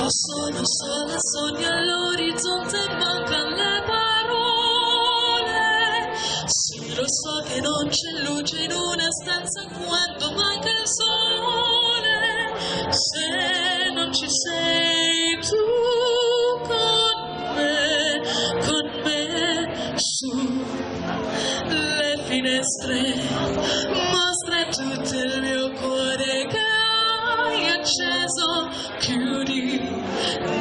Volando sono sola, sogno all'orizzonte, mancano le parole. Sì, lo so che non c'è luce in una stanza quando manca il sole. Se non ci sei tu con me, con me, su le finestre, as beauty. cutie.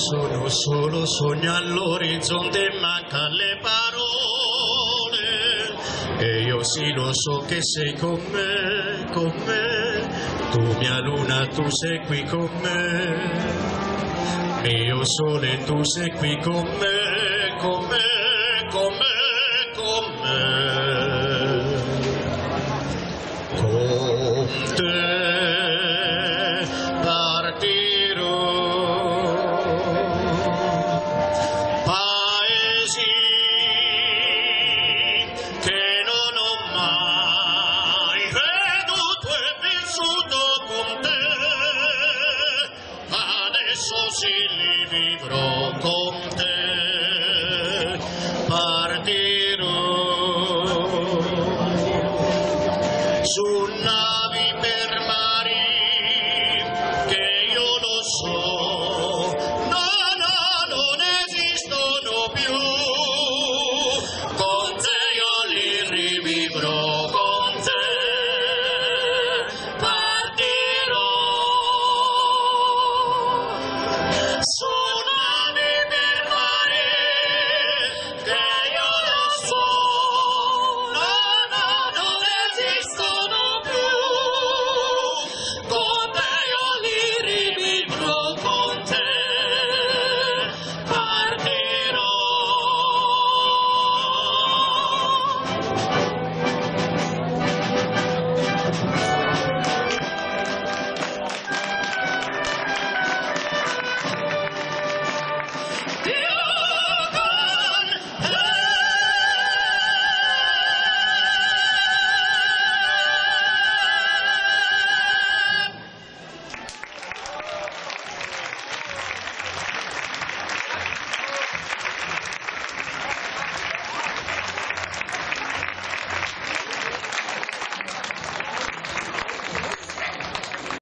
Sono solo sogno all'orizzonte manca le parole. E io sì lo so che sei con me, con me. Tu mia luna tu sei qui con me. Mio sole tu sei qui con me, con me, si libro